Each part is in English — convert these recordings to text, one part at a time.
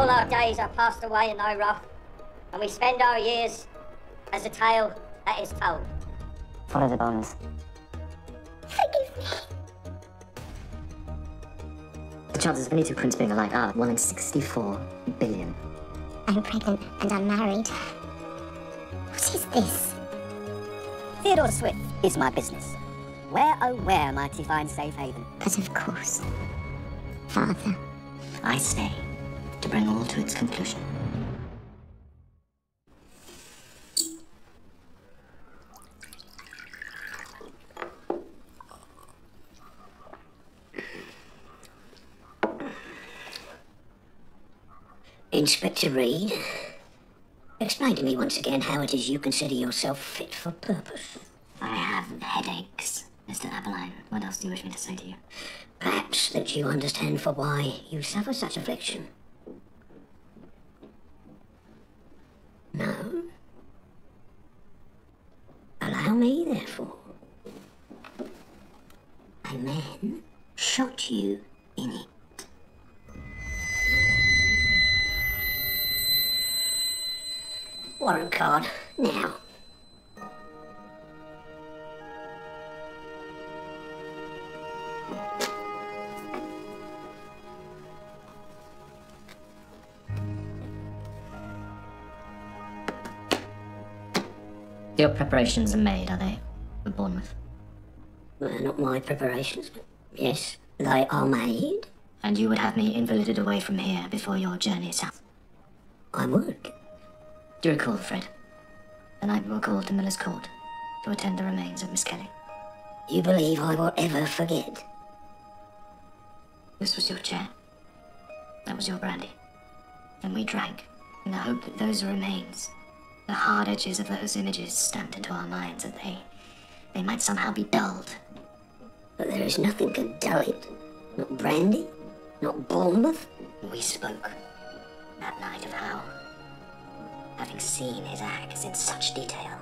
all our days are passed away in thy wrath, and we spend our years as a tale that is told. Follow the bones. Forgive me. The chances of any two prints being alike are 1 in 64 billion. I'm pregnant and unmarried. What is this? Theodore Swift is my business. Where, oh, where might he find safe haven? But of course. Father. I stay to bring all to its conclusion. Inspector Reid, explain to me once again how it is you consider yourself fit for purpose. I have headaches, Mr. Abberline. What else do you wish me to say to you? Perhaps that you understand for why you suffer such affliction. No? Allow me, therefore. A man shot you in it. Warrant card, now. Your preparations are made, are they? For Bournemouth. Well, not my preparations, but yes, they are made. And you would have me invalided away from here before your journey south. I would. Do you recall, Fred? The night we were called to Miller's Court to attend the remains of Miss Kelly. You believe I will ever forget? This was your chair. That was your brandy. And we drank in the hope that those remains, the hard edges of those images stamped into our minds, that they, they might somehow be dulled. But there is nothing can dull it. Not brandy, not Bournemouth. We spoke that night of how, having seen his acts in such detail,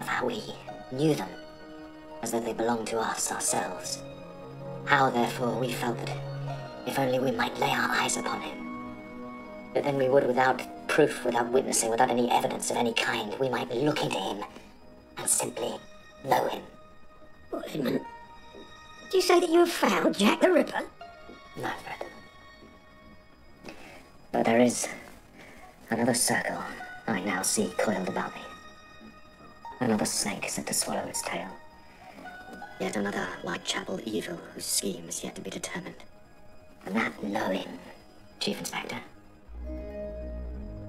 of how we knew them as though they belonged to us ourselves. How, therefore, we felt that if only we might lay our eyes upon him, that then we would, without proof, without witnessing, without any evidence of any kind, we might look into him and simply know him. What, Edmund? Do you say that you have found Jack the Ripper? No, Fred. But there is another circle I now see coiled about me. Another snake set to swallow its tail. Yet another Whitechapel evil whose scheme is yet to be determined. And that knowing, Chief Inspector,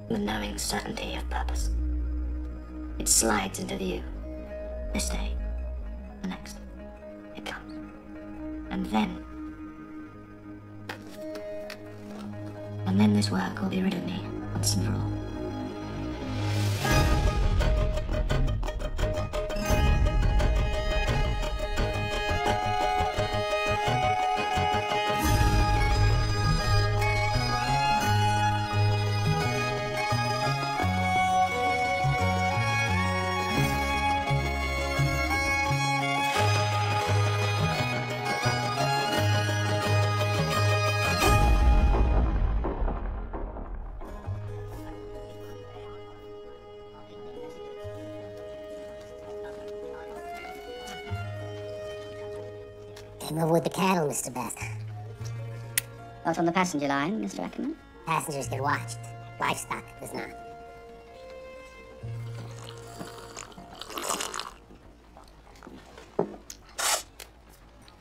the knowing certainty of purpose. It slides into view. This day, the next, it comes. And then. And then this work will be rid of me once and for all. Not on the passenger line, Mr. Ackerman? Passengers get watched. Livestock does not.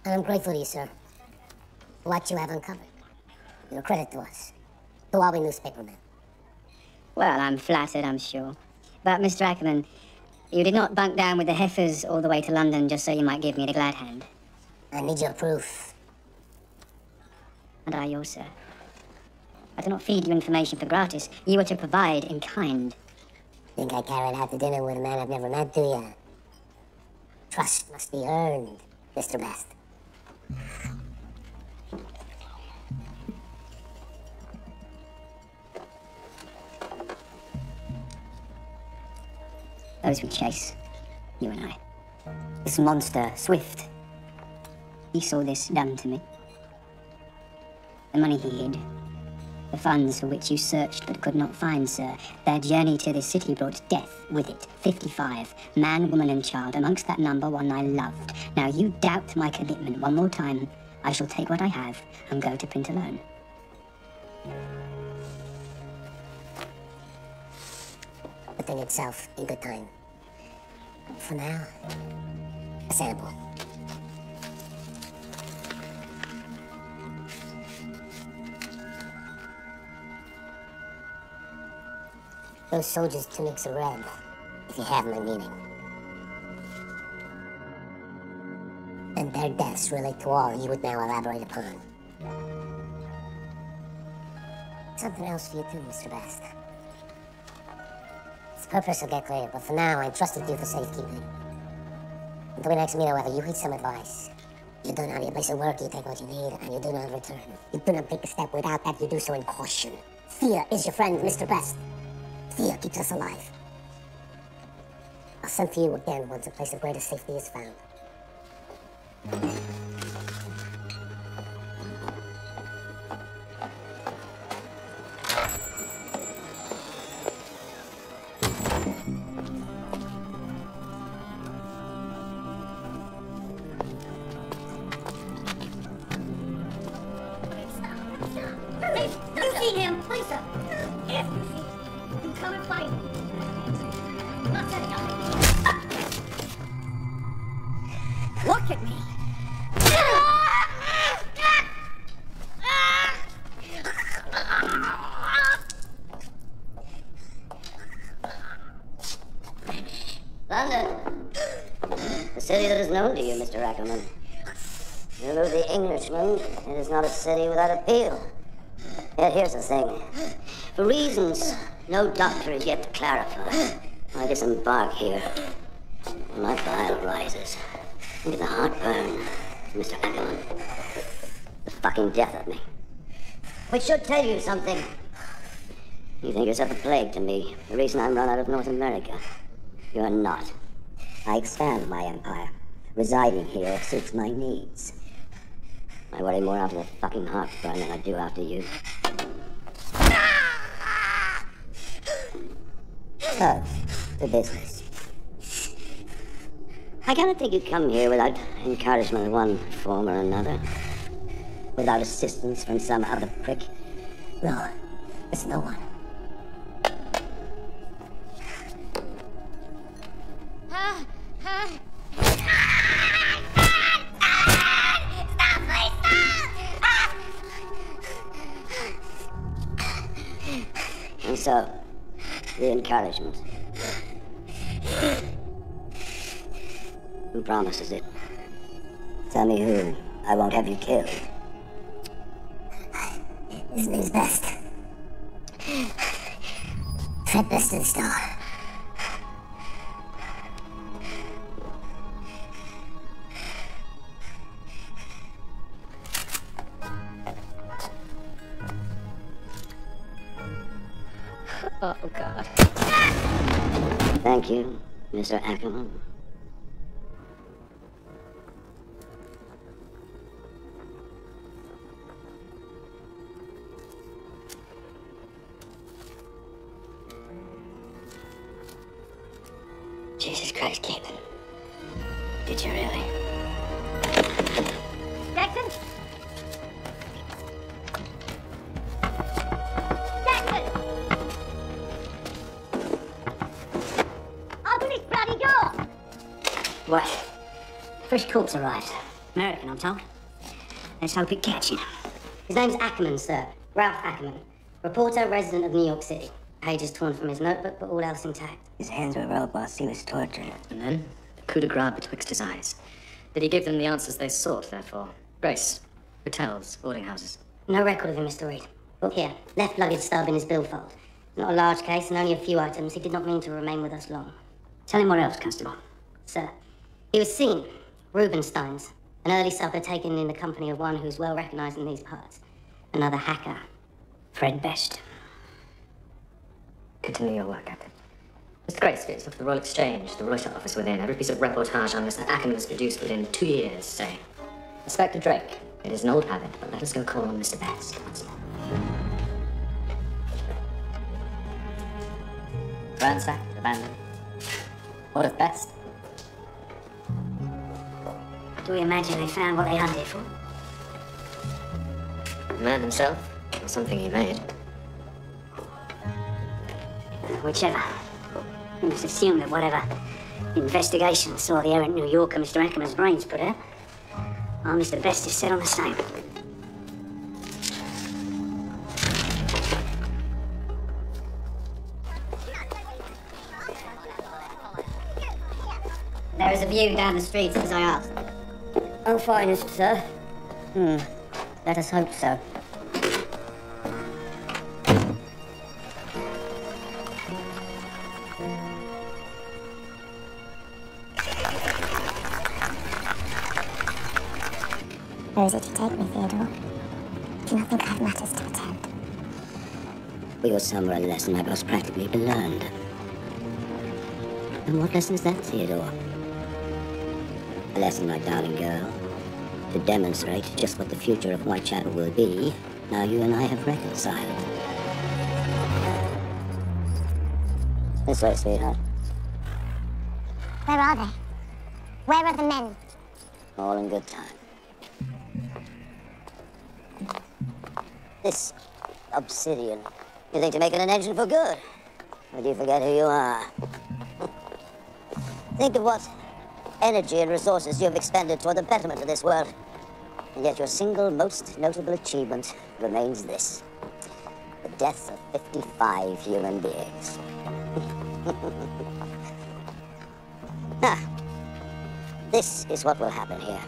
I'm grateful to you, sir, for what you have uncovered. You're a credit to us, to all we newspapermen. Well, I'm flattered, I'm sure. But, Mr. Ackerman, you did not bunk down with the heifers all the way to London just so you might give me the glad hand. I need your proof. And I sir. I do not feed you information for gratis. You are to provide in kind. Think I carried out the dinner with a man I've never met, do you? Trust must be earned, Mr. Best. Those we chase, you and I. This monster, Swift, he saw this done to me. The money he hid, The funds for which you searched but could not find, sir. Their journey to this city brought death with it. 55. Man, woman, and child. Amongst that number, one I loved. Now you doubt my commitment one more time. I shall take what I have and go to print alone. The thing itself, in good time. For now, a sample. Those soldiers' tunics are red, if you have my meaning. And their deaths relate to all you would now elaborate upon. Something else for you too, Mr. Best. Its purpose will get clear, but for now, I entrusted you for safekeeping. Until we next meet, however, you heed some advice. You do not your place of work, you take what you need, and you do not return. You do not take a step without that, you do so in caution. Fear is your friend, Mr. Best. Fear keeps us alive. I'll send for you again once a place of greater safety is found. Mr. Ackerman. You know the Englishman, it is not a city without appeal. Yet here's the thing. For reasons no doctor has yet clarify, I disembark here. And my bile rises. Into the heartburn, Mr. Ackerman. The fucking death of me. Which should tell you something. You think yourself a plague to me, the reason I'm run out of North America. You're not. I expand my empire. Residing here suits my needs. I worry more after the fucking heartburn than I do after you. So, to business. I cannot think you come here without encouragement in one form or another. Without assistance from some other prick. No, it's no one. Encouragement. Who promises it? Tell me who. I won't have you killed. His name's Best. Fred Bestenstall. Oh, Mm-hmm. you, Mr. Corpse arrived. American, I'm told. Let's hope it catches him. His name's Ackerman, sir. Ralph Ackerman. Reporter, resident of New York City. Pages torn from his notebook, but all else intact. His hands were rolled whilst he was tortured. And then, a coup de grace betwixt his eyes. Did he give them the answers they sought, therefore? Grace, hotels, boarding houses. No record of him, Mr. Reid. Look here. Left luggage stub in his billfold. Not a large case and only a few items. He did not mean to remain with us long. Tell him what else, Constable. Sir, he was seen. Rubenstein's, an early supper taken in the company of one who's well recognized in these parts, another hacker, Fred Best. Continue your work, Captain. Mr. Grace of the Royal Exchange, the Reuters office within. Every piece of reportage on Mr. Ackerman was produced within two years, say. Inspector Drake, it is an old habit, but let us go call on Mr. Best. Ransacked, abandoned. What of Best? Do we imagine they found what they hunted for? The man himself, or something he made. Uh, whichever. We must assume that whatever investigation saw the errant New Yorker Mr. Ackerman's brains put out, our Mr. Best is set on the same. There is a view down the street, as I asked. Oh, finest, sir. Hmm. Let us hope so. Where is it you take me, Theodore? Do you not think I have matters to attend? We were somewhere a lesson I must practically be learned. And what lesson is that, Theodore? A lesson, my darling girl, to demonstrate just what the future of Whitechapel will be, now you and I have reconciled. This way, sweetheart. Where are they? Where are the men? All in good time. This obsidian, you think to make it an engine for good? Or do you forget who you are? think of what energy and resources you've expended toward the betterment of this world. And yet your single most notable achievement remains this. The death of 55 human beings. ah, this is what will happen here.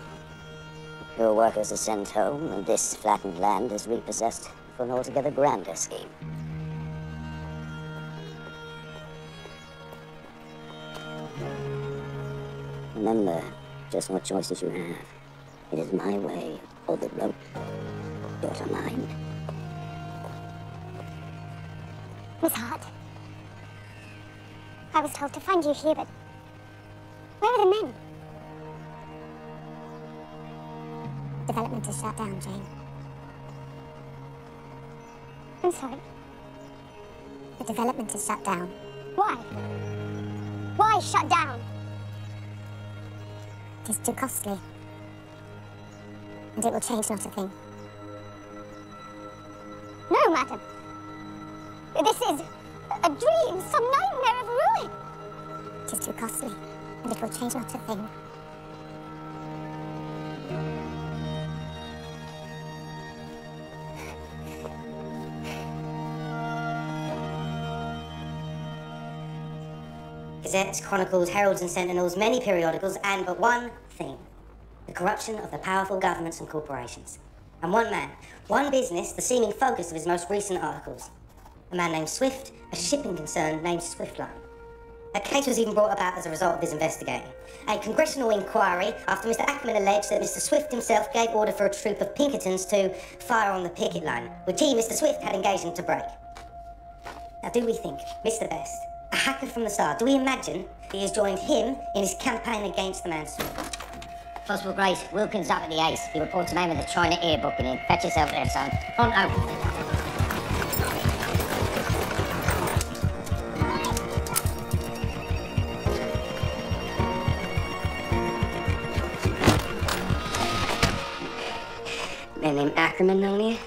Your workers are sent home, and this flattened land is repossessed for an altogether grander scheme. Remember just what choices you have. It is my way or the rope. Yours or mine. Miss Hart. I was told to find you here, but where are the men? Development is shut down, Jane. I'm sorry. The development is shut down. Why? Why shut down? Is too costly. And it will change not a thing. No, madam. This is a dream, some nightmare of ruin. It is too costly, and it will change not a thing. Gazettes, chronicles, heralds, and sentinels, many periodicals, and but one thing the corruption of the powerful governments and corporations. And one man, one business, the seeming focus of his most recent articles. A man named Swift, a shipping concern named Swiftline. A case was even brought about as a result of his investigating. A congressional inquiry after Mr. Ackerman alleged that Mr. Swift himself gave order for a troop of Pinkertons to fire on the picket line, which he, Mr. Swift, had engaged them to break. Now, do we think, Mr. Best, a hacker from the start, do we imagine he has joined him in his campaign against the man Swift? Possible Grace, Wilkins up at the ace. He reports the name of the China Air booking in. Fetch yourself there, son. Oh, Pronto. Man named Ackerman here?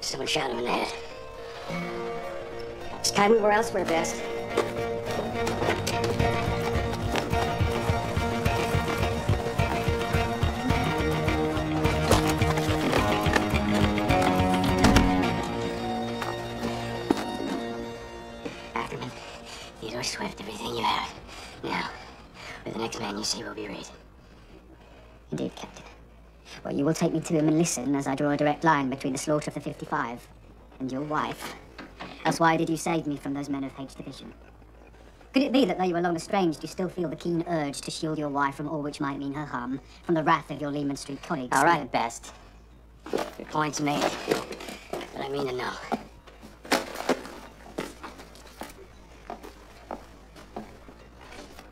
Someone shot him in the head. It's time we were elsewhere, Best. Theodore Swift, everything you have. Now, for the next man you see will be Reid. Indeed, Captain. Well, you will take me to him and listen as I draw a direct line between the slaughter of the 55 and your wife. Else why did you save me from those men of H Division? Could it be that though you are long estranged, you still feel the keen urge to shield your wife from all which might mean her harm, from the wrath of your Leman Street colleagues? All right, Best. Your point's made. But I mean to know.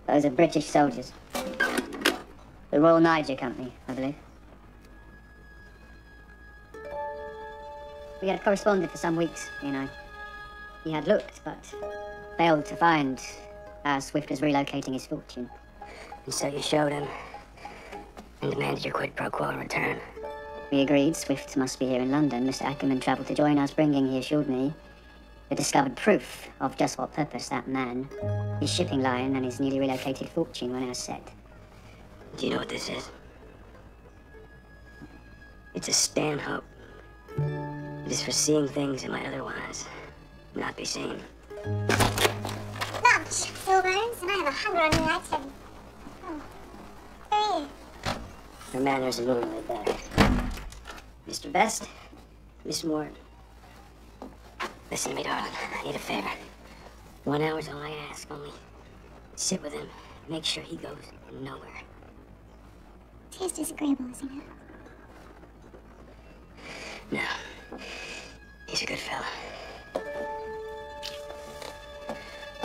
Those are British soldiers. The Royal Niger Company, I believe. We had corresponded for some weeks, you know. He had looked, but failed to find how Swift was relocating his fortune. And so you showed him and demanded your quid pro quo in return. We agreed Swift must be here in London. Mr. Ackerman travelled to join us, bringing, he assured me, the discovered proof of just what purpose that man, his shipping line, and his newly relocated fortune were now set. Do you know what this is? It's a Stanhope. It is for seeing things that might otherwise not be seen. Lunch, Silverns, and I have a hunger on me like seven. Oh. Who are you? Her manners are normally better. Mr. Best, Miss Morton. Listen to me, darling. I need a favor. One hour's all I ask, only sit with him. Make sure he goes nowhere. Tis disagreeable, isn't it? No. He's a good fella.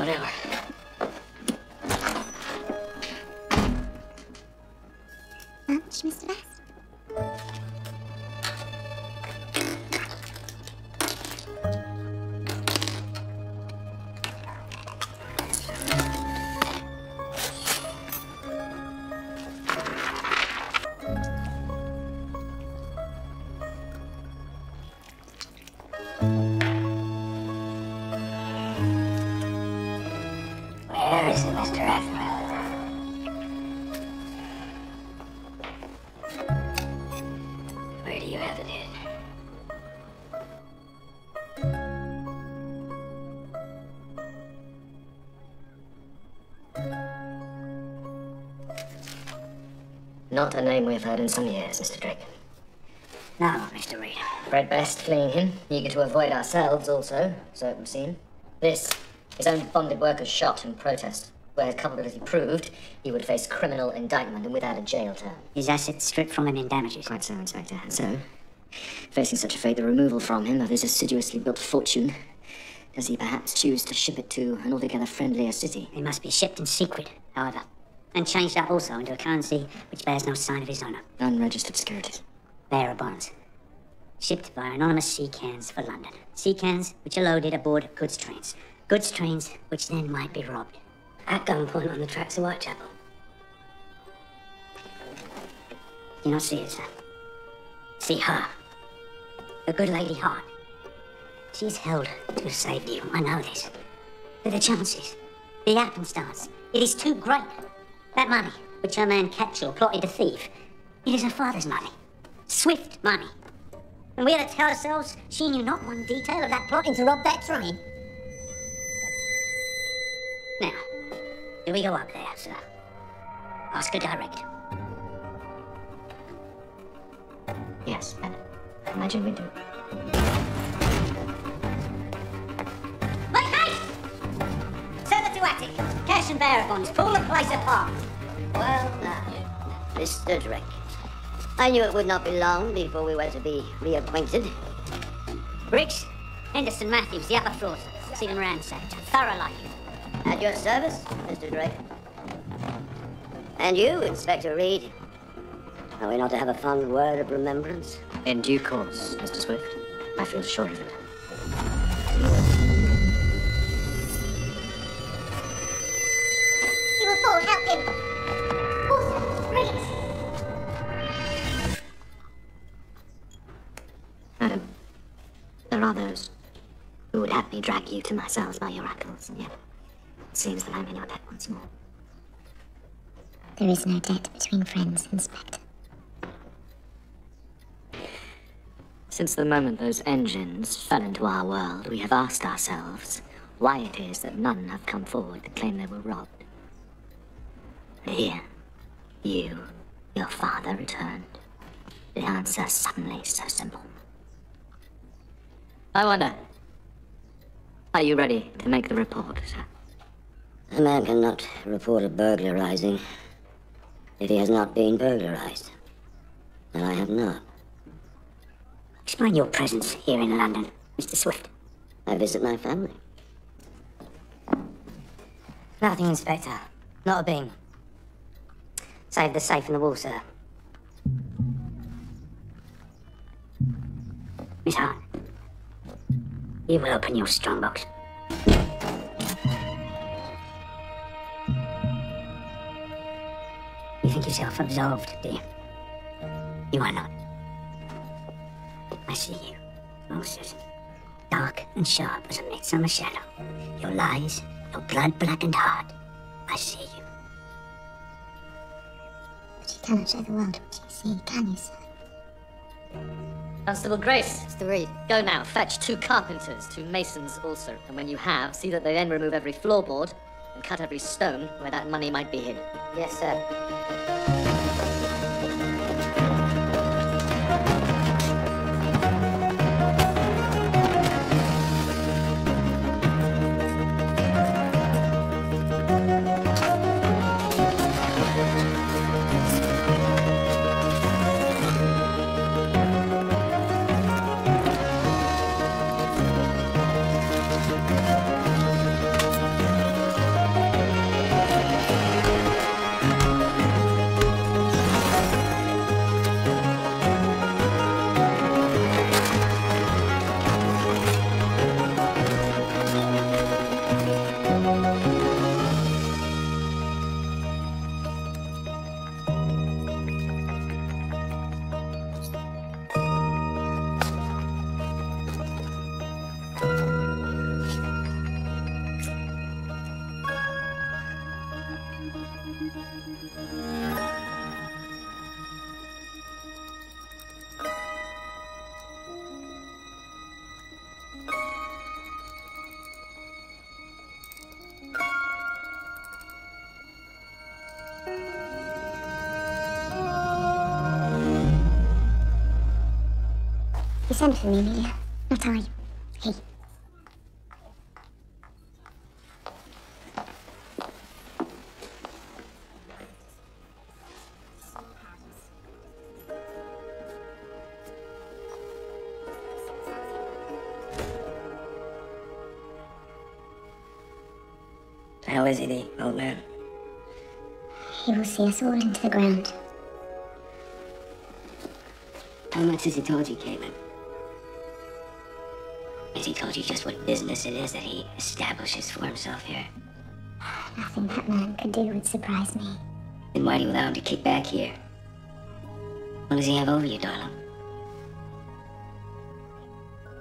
Whatever. Lunch, Mr. Best? Not a name we've heard in some years, Mr. Drake. Now, Mr. Reid. Fred Best fleeing him, eager to avoid ourselves also, so it would seem. This, his own bonded workers shot in protest, where his culpability proved, he would face criminal indictment and without a jail term. His assets stripped from him in damages. Quite so, Inspector. And so, facing such a fate, the removal from him of his assiduously built fortune, does he perhaps choose to ship it to an altogether friendlier city? It must be shipped in secret, however, and changed that also into a currency which bears no sign of his owner. Unregistered securities. Bearer bonds. Shipped by anonymous sea cans for London. Sea cans which are loaded aboard goods trains. Goods trains which then might be robbed. At gunpoint on the tracks of Whitechapel. You not see it, sir. See her. The good lady Hart. She's held to you. I know this. But the chances, the happenstance, it is too great. That money, which her man Catchall plotted to thieve, it is her father's money. Swift money. And we are to tell ourselves she knew not one detail of that plotting to rob that train. Now, do we go up there, sir? Ask her direct. Yes, I I imagine we do. Make haste! Send her to Attic. Cash and bearer bonds. Pull the place apart. Well, now, Mr. Drake. I knew it would not be long before we were to be reacquainted. Briggs, Henderson Matthews, the upper floors. See them ransacked. Thorough like. At your service, Mr. Drake. And you, Inspector Reid. Are we not to have a fond word of remembrance? In due course, Mr. Swift. I feel sure of it. Me drag you to my cells by your ankles, and yet it seems that I'm in your debt once more. There is no debt between friends, Inspector. Since the moment those engines fell into our world, we have asked ourselves why it is that none have come forward to claim they were robbed. And here, you, your father, returned. The answer suddenly so simple. I wonder, are you ready to make the report, sir? A man cannot report a burglarizing if he has not been burglarized. And I have not. Explain your presence here in London, Mr. Swift. I visit my family. Nothing, Inspector. Not a beam. Save the safe in the wall, sir. Miss Hart, you will open your strongbox. You think yourself absolved, do you? You are not. I see you, oh dark and sharp as a midsummer shadow. Your lies, your blood blackened heart. I see you. But you cannot show the world what you see, can you, sir? Constable Grace, Mr. Reid. go now. Fetch two carpenters, two masons also. And when you have, see that they then remove every floorboard and cut every stone where that money might be hid. Yes, sir. You sent for me, Amelia. Not I. He. How is he, the old man? He will see us all into the ground. How much has he told you, Caitlin? Told you just what business it is that he establishes for himself here? Nothing that man could do would surprise me. Then why do you allow him to kick back here? What does he have over you, darling?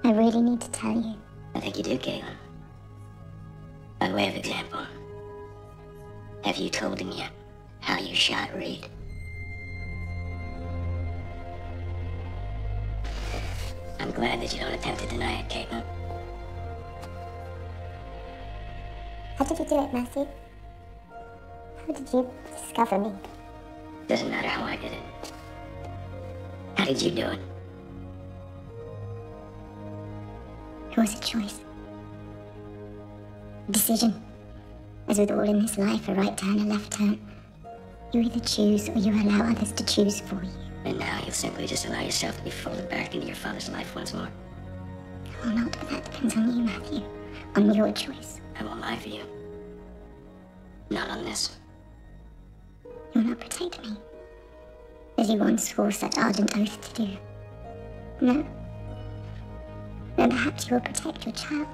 I really need to tell you. I think you do, Caitlin. By way of example, have you told him yet how you shot Reid? I'm glad that you don't attempt to deny it, Caitlin. How did you do it, Matthew? How did you discover me? Doesn't matter how I did it. How did you do it? It was a choice. A decision. As with all in this life, a right turn, a left turn. You either choose or you allow others to choose for you. And now you'll simply just allow yourself to be folded back into your father's life once more. Will not, but that depends on you, Matthew. On your choice. I won't lie for you. Not on this. You will not protect me. As you once swore such ardent oath to do. No. Then perhaps you will protect your child.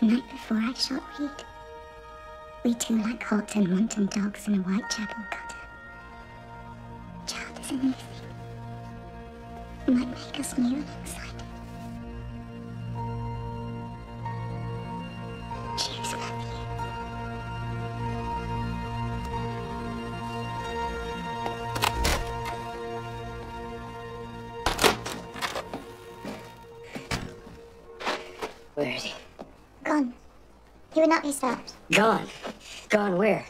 The night before I shot Reid, we two like hot and wanton dogs in a Whitechapel gutter. Child is anything. It might make us new alongside. Gone. Gone where?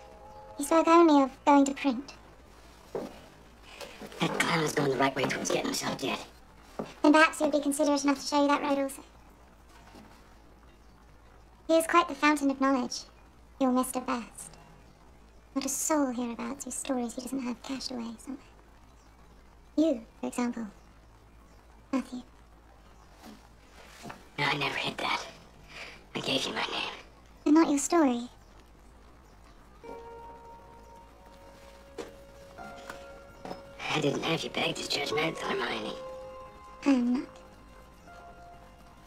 He spoke only of going to print. That clown is going the right way towards getting himself dead. Then perhaps he would be considerate enough to show you that road also. He is quite the fountain of knowledge, your Mr. Best. Not a soul hereabouts whose stories he doesn't have cached away somewhere. You, for example. Matthew. No, I never hid that. I gave you my name. But not your story. I didn't have you pegged as judgmental, Hermione. I am not.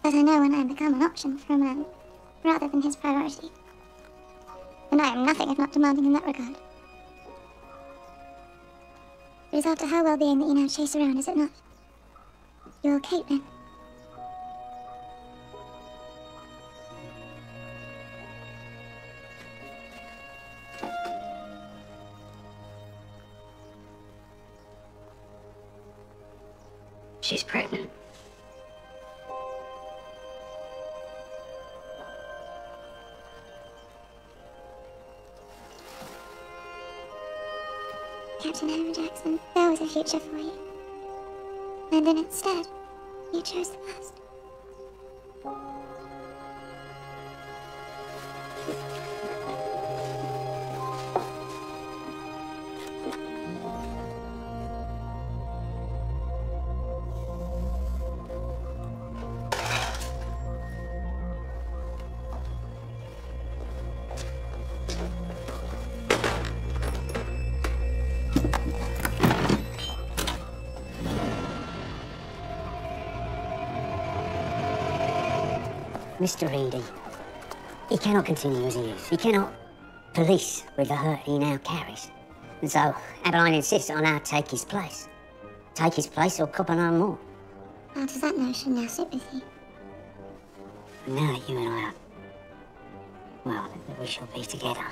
But I know when I become an option for a man, rather than his priority. and I am nothing if not demanding in that regard. It is after her well-being that you now chase around, is it not? You're Caitlin. Future for you. And then instead, you chose the past. Mr. Reedy, he cannot continue as he is. He cannot police with the hurt he now carries. And so, Abberline insists on our take his place. Take his place or copper no more. How does that notion now sit with you? Now that you and I are, well, that we shall be together.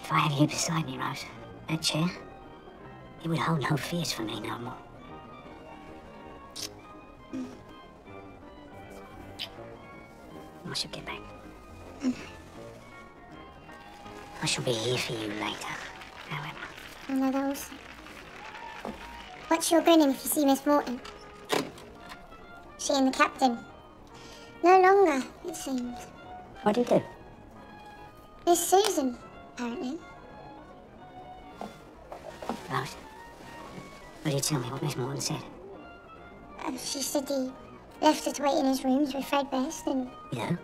If I have you beside me, Rose, that chair, it would hold no fears for me no more. I shall get back. I shall be here for you later, however. I know that also. Watch your grinning if you see Miss Morton. She and the captain. No longer, it seems. What do you do? Miss Susan, apparently. Rose, will you tell me what Miss Morton said? Uh, she said he left her to wait in his rooms with Fred Best and Yeah?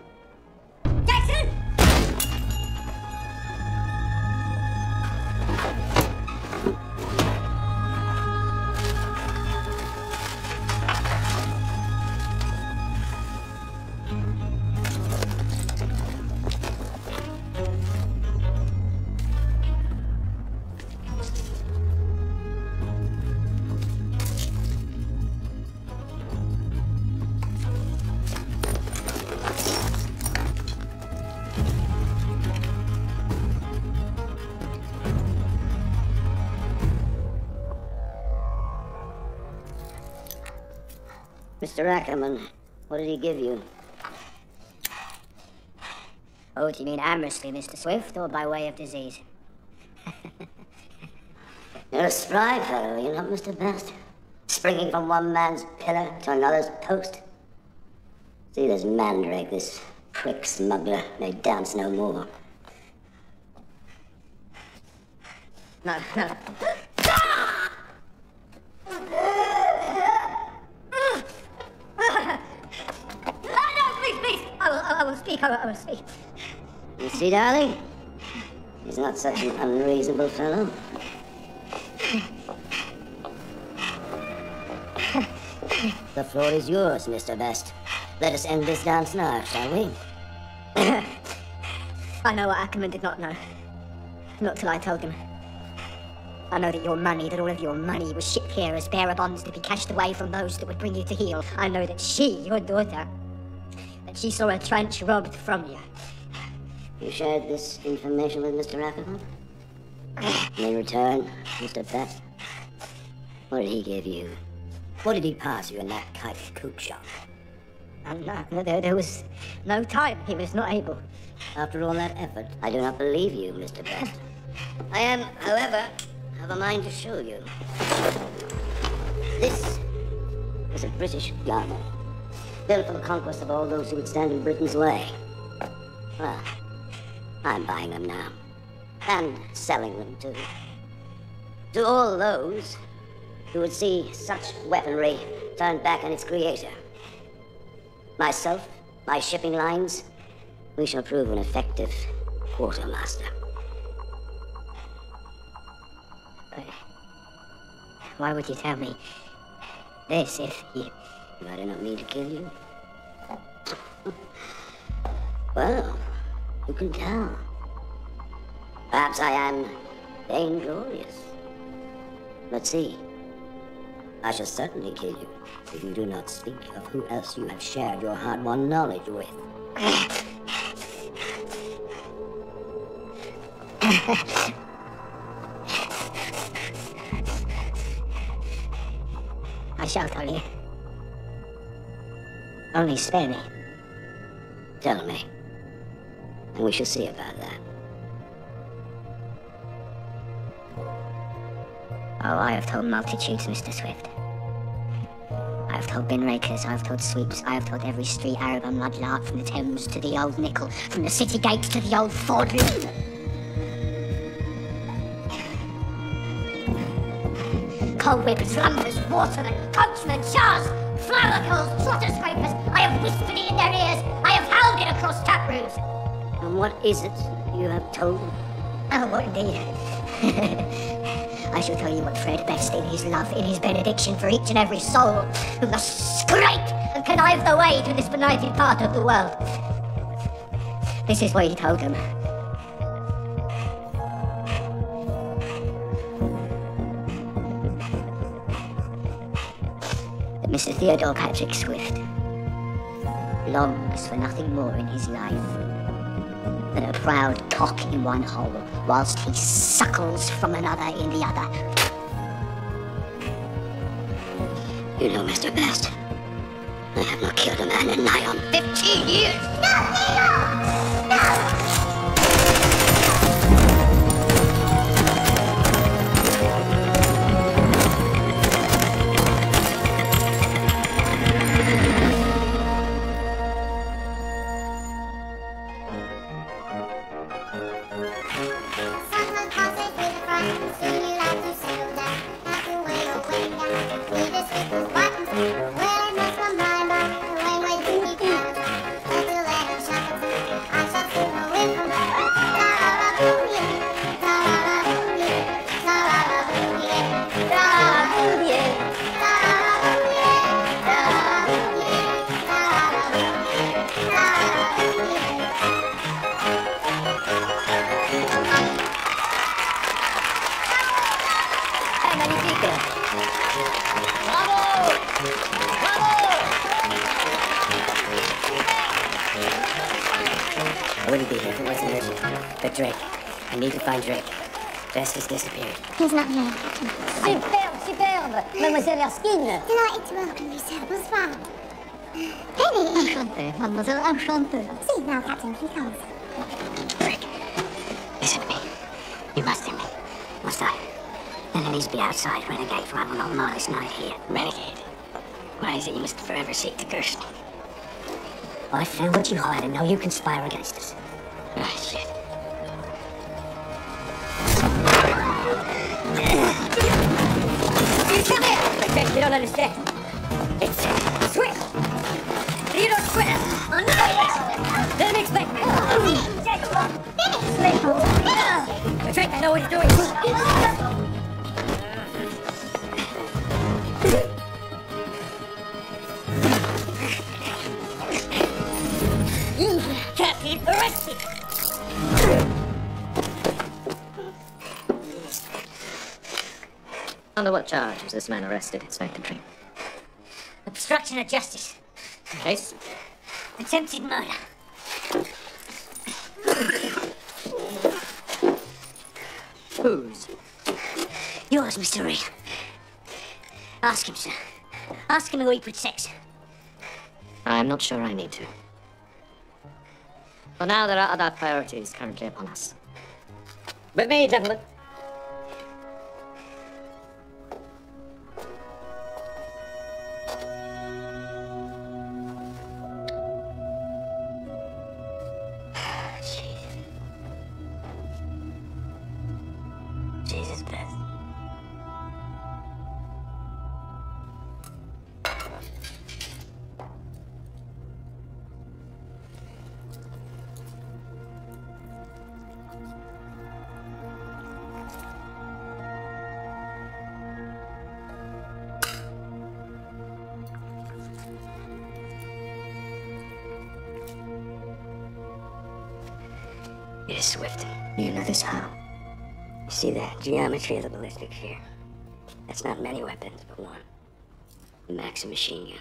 Mr. Ackerman, what did he give you? Oh, do you mean amorously, Mr. Swift, or by way of disease? You're a spry fellow, you're you not, Mr. Best? Springing from one man's pillar to another's post. See this mandrake, this prick smuggler, may dance no more. No, no. You see, darling? He's not such an unreasonable fellow. The floor is yours, Mr. Best. Let us end this dance now, shall we? I know what Ackerman did not know. Not till I told him. I know that your money, that all of your money was shipped here as bearer bonds to be cashed away from those that would bring you to heel. I know that she, your daughter, she saw a trench robbed from you. You shared this information with Mr. Ackerman? In return, Mr. Best? What did he give you? What did he pass you in that kite coop shop? And uh, there, there was no time. He was not able. After all that effort, I do not believe you, Mr. Best. I am, however, have a mind to show you. This is a British gun, for the conquest of all those who would stand in Britain's way. Well, I'm buying them now, and selling them to to all those who would see such weaponry turned back on its creator. Myself, my shipping lines, we shall prove an effective quartermaster. But why would you tell me this if you... I do not mean to kill you. Well, who can tell? Perhaps I am vainglorious. But see, I shall certainly kill you if you do not speak of who else you have shared your hard-won knowledge with. I shall tell you. Only spare me. Tell me, and we shall see about that. Oh, I have told multitudes, Mr. Swift. I have told bin rakers, I have told sweeps, I have told every street Arab and mudlark from the Thames to the Old Nichol, from the city gates to the Old Ford Lock. Coal whippers, lumbers, watermen, coachmen, shahs, flower girls, trotter scrapers, I have whispered it in their ears, I have howled it across tap rooms. And what is it you have told? Oh, what indeed? I shall tell you what Fred Best in his love, in his benediction for each and every soul who must scrape and connive their way to this benighted part of the world. This is what he told them. That Mr. Theodore Patrick Swift longs for nothing more in his life than a proud cock in one hole, whilst he suckles from another in the other. You know, Mr. Best, I have not killed a man in nigh on 15 years. Someone to find Drake. Best has disappeared. He's not here, Captain. Superbe, superbe Mademoiselle Erskine Delighted to welcome you, sir. Bonsoir. Penny! Enchanté, mademoiselle, enchanté. See now, Captain, he comes. Drake, listen to me. You must hear me. Must I? Then it needs be outside, renegade, for I will not mar this night here. Renegade? Why is it you must forever seek to curse me? I found what you hide and now you conspire against us. Ah, shit. You don't. It's Swift. You don't swear. Let me explain. Drake, I know what he's doing. You can't arrested. Under what charge was uh, this man arrested, Inspector Tree? Obstruction of justice. Case? Attempted murder. Whose? Yours, Mr. Reid. Ask him, sir. Ask him who he protects. I'm not sure I need to. For now, there are other priorities currently upon us. With me, gentlemen. Swift. You know this how? You See the geometry of the ballistic sphere? That's not many weapons, but one. The Maxim machine gun.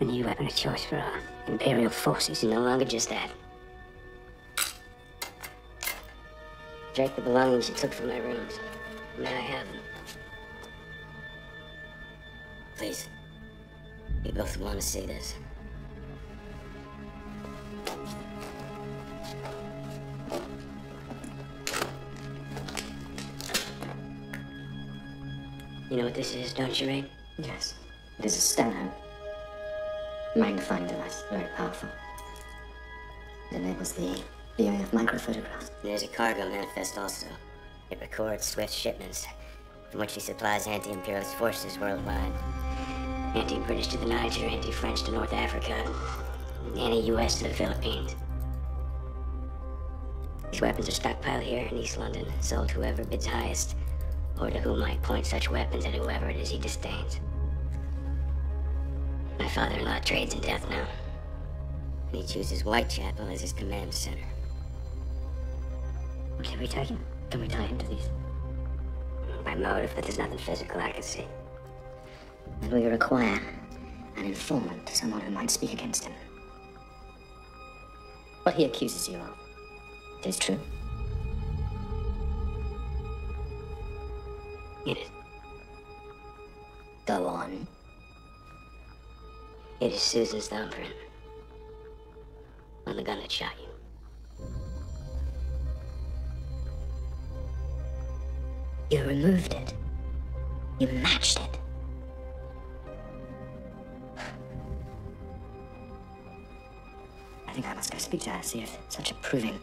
A new weapon of choice for our Imperial forces. No longer just that. Drake the belongings you took from my rooms. May I have them? Please. We both want to see this. You know what this is, don't you, Rain? Yes, it is a Stanhope. Magnifying device, very powerful. It enables the viewing of microphotographs. There's a cargo manifest also. It records swift shipments, from which he supplies anti-imperialist forces worldwide. Anti-British to the Niger, anti-French to North Africa, anti-US to the Philippines. These weapons are stockpiled here in East London, sold to whoever bids highest, or to whom might point such weapons at whoever it is he disdains. My father-in-law trades in death now. And he chooses Whitechapel as his command center. Can we take him? Can we tie him to these? By motive, but there's nothing physical I can see. And we require an informant, someone who might speak against him. What he accuses you of it is true. It is. Go on. It is Susan's thumbprint. On the gun that shot you. You removed it. You matched it. I think I must go speak to her, see if such a proving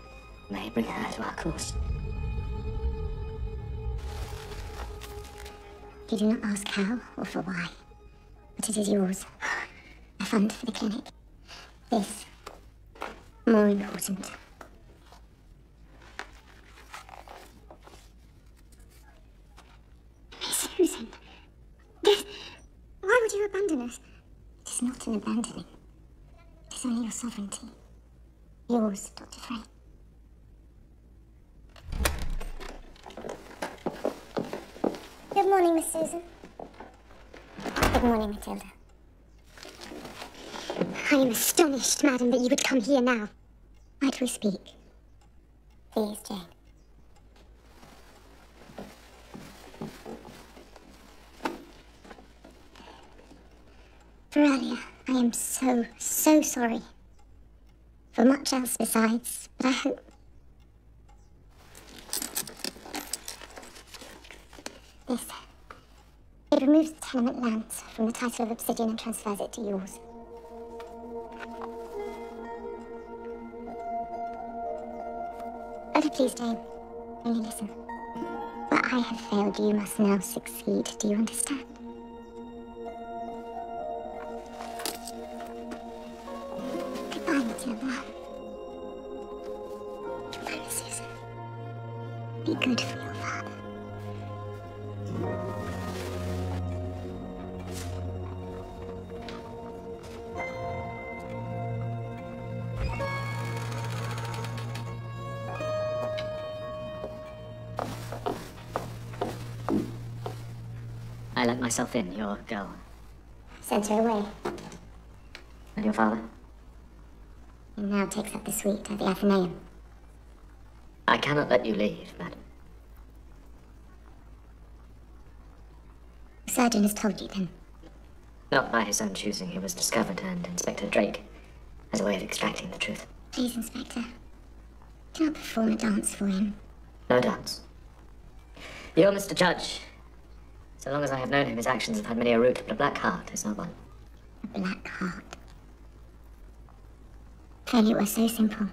may bring her to our course. You do not ask how or for why, but it is yours. A fund for the clinic. This, more important. Susan, this, why would you abandon us? It is not an abandoning. It is only your sovereignty. Yours, Dr. Frayn. Good morning, Miss Susan. Good morning, Matilda. I am astonished, madam, that you would come here now. Might we speak? Please, Jane. Veralia, I am so, so sorry. For much else besides, but I hope. This. It removes tenement lands from the title of Obsidian and transfers it to yours. Only please, Jane. Only listen. Where I have failed, you must now succeed. Do you understand? Myself in, your girl. Sent her away. And your father? He now takes up the suite at the Athenaeum. I cannot let you leave, madam. The surgeon has told you then. Not by his own choosing, he was discovered, and Inspector Drake as a way of extracting the truth. Please, Inspector. Do not perform a dance for him. No dance. You're Mr. Judge. So long as I have known him, his actions have had many a root, but a black heart is not one. A black heart. It were so simple.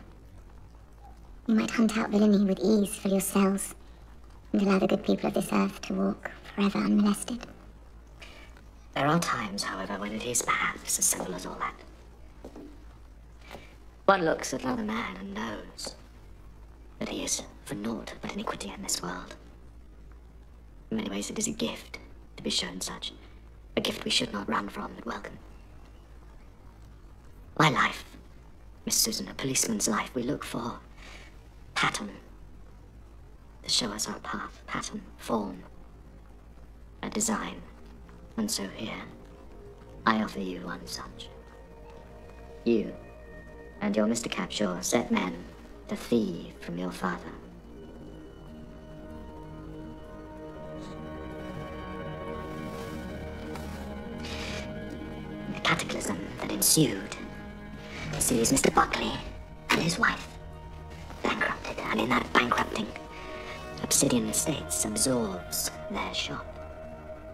You might hunt out villainy with ease for yourselves and allow the good people of this earth to walk forever unmolested. There are times, however, when it is perhaps as simple as all that. One looks at another man and knows that he is for naught but iniquity in this world. In many ways, it is a gift to be shown such. A gift we should not run from, but welcome. My life, Miss Susan, a policeman's life, we look for pattern. to show us our path, pattern, form, a design. And so here, I offer you one such. You and your Mr. Capshaw set men to thieve from your father. Cataclysm that ensued sees Mr. Buckley and his wife bankrupted, and in that bankrupting, Obsidian Estates absorbs their shop,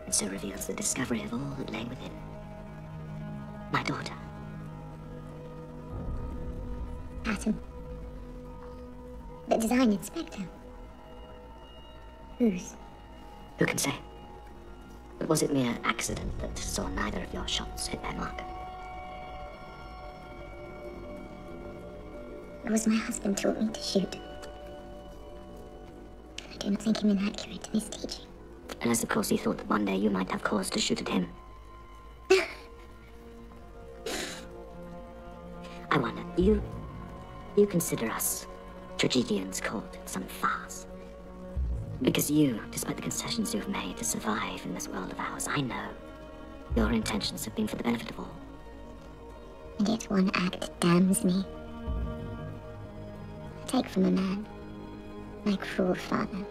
and so reveals the discovery of all that lay within. My daughter. Atom. The design inspector. Whose? Who can say? But was it mere accident that saw neither of your shots hit their mark? It was my husband taught me to shoot. I do not think him inaccurate in his teaching. Unless, of course, he thought that one day you might have cause to shoot at him. I wonder, do you... do you consider us tragedians caught in some farce? Because you, despite the concessions you have made to survive in this world of ours, I know your intentions have been for the benefit of all. And yet one act damns me. I take from a man, my cruel father,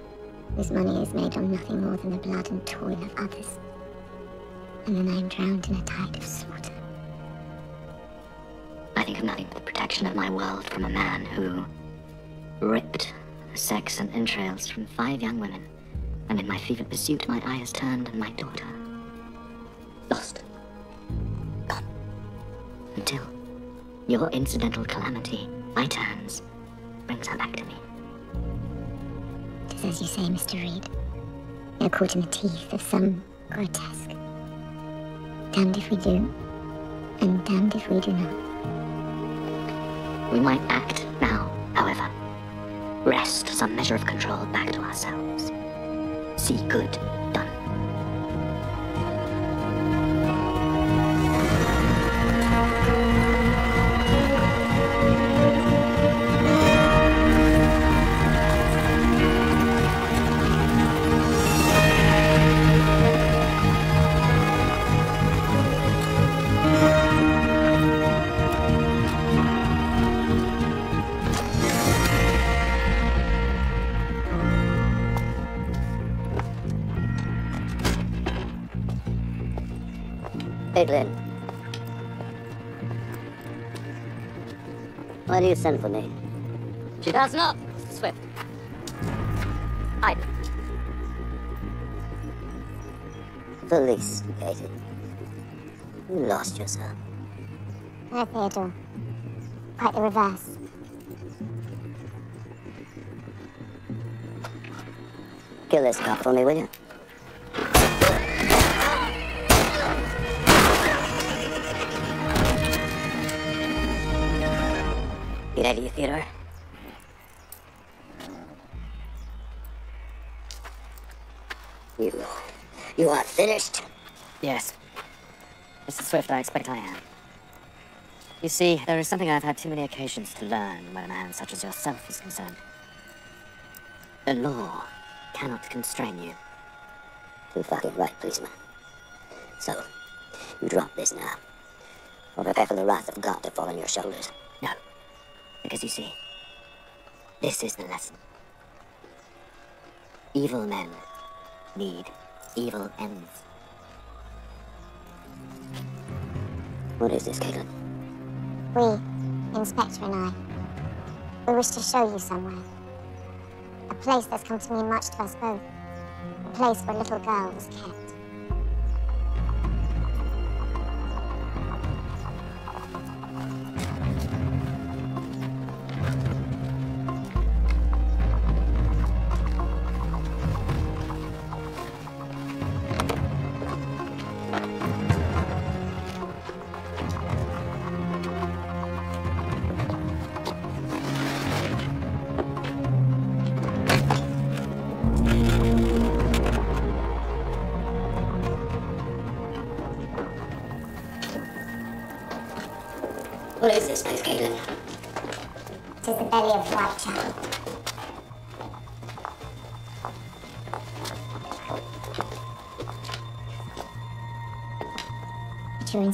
whose money is made on nothing more than the blood and toil of others. And then I am drowned in a tide of slaughter. I think of nothing but the protection of my world from a man who ripped sex and entrails from five young women, and in my fevered pursuit my eye has turned on my daughter. Lost. Gone. Until your incidental calamity, by turns, brings her back to me. It is as you say, Mr. Reid. We are caught in the teeth of some grotesque. Damned if we do, and damned if we do not. We might act now, however. Wrest some measure of control back to ourselves. See good done. Caitlin. Why do you send for me? She does not, Swift. Hide. Police, Katie. You lost yourself. No, Theodore. Quite the reverse. Kill this cop for me, will you? You ready, Theodore? You... You are finished? Yes. Mr. Swift, I expect I am. You see, there is something I've had too many occasions to learn when a man such as yourself is concerned. The law cannot constrain you. Too fucking right, policeman. So, you drop this now. Or prepare for the wrath of God to fall on your shoulders. No. Because you see, this is the lesson. Evil men need evil ends. What is this, Caitlin? We, Inspector and I, we wish to show you somewhere. A place that's come to mean much to us both. A place where a little girl was kept.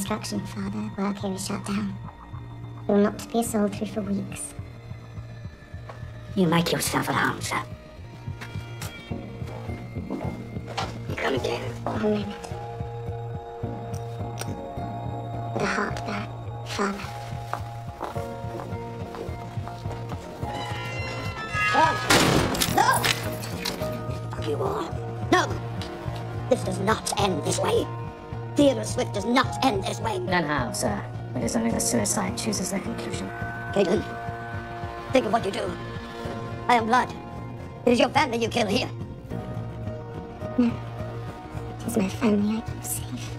At Father, work here is shut down. You will not be sold through for weeks. You make yourself at home, sir. You come again. One moment. The heart back, Father. No! Fuck you all. No! This does not end this way. Theodore Swift does not end this way. Then how, sir? It is only the suicide chooses their conclusion. Caitlin, think of what you do. I am blood. It is your family you kill here. No. It is my family I keep safe.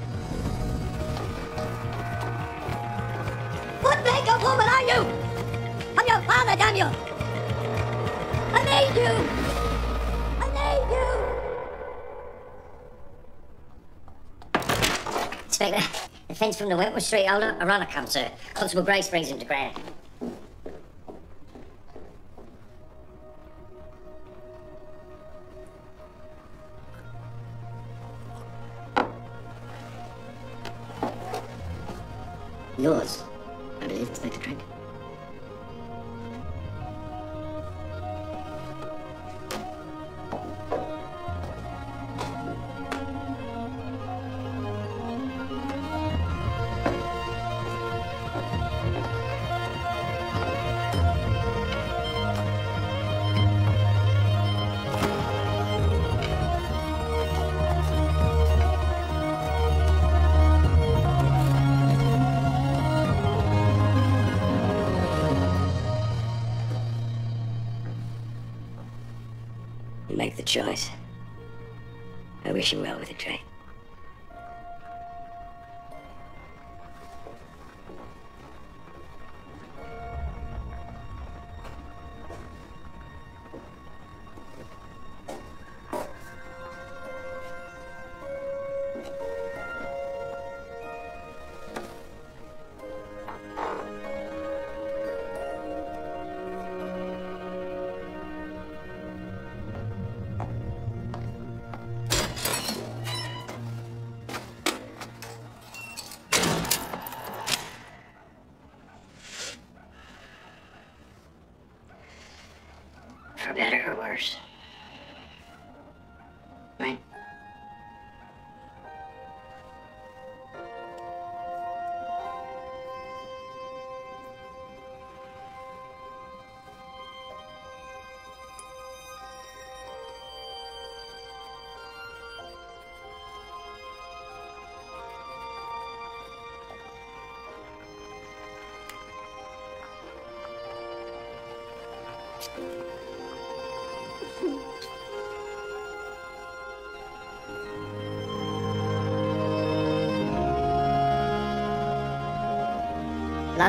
What make of woman are you? I'm your father, damn you! I made you! Fence from the Wentworth Street owner, a runner come, sir. Constable Grace brings him to ground. Yours, make the choice. I wish you well with it, Trey.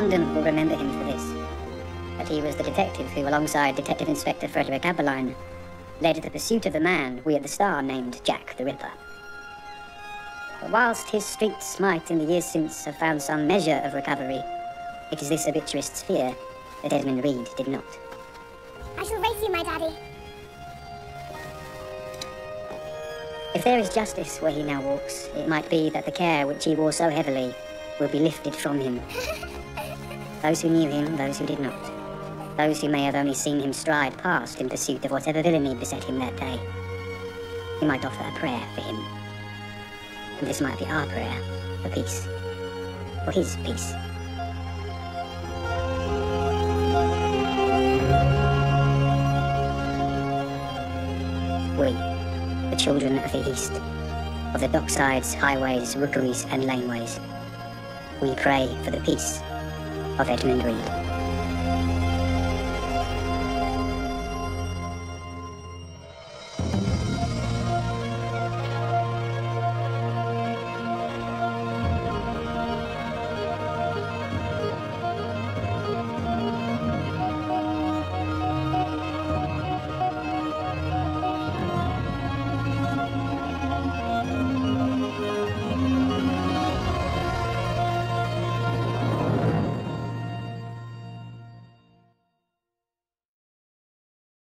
London will remember him for this. That he was the detective who, alongside Detective Inspector Frederick Abberline, led the pursuit of the man we at the Star named Jack the Ripper. But whilst his streets might in the years since have found some measure of recovery, it is this obituarist's fear that Edmund Reid did not. I shall race you, my daddy. If there is justice where he now walks, it might be that the care which he wore so heavily will be lifted from him. those who knew him, those who did not. Those who may have only seen him stride past in pursuit of whatever villainy beset him that day. We might offer a prayer for him. And this might be our prayer for peace. For his peace. We, the children of the East, of the docksides, highways, rookeries, and laneways, we pray for the peace of Edmund Reid.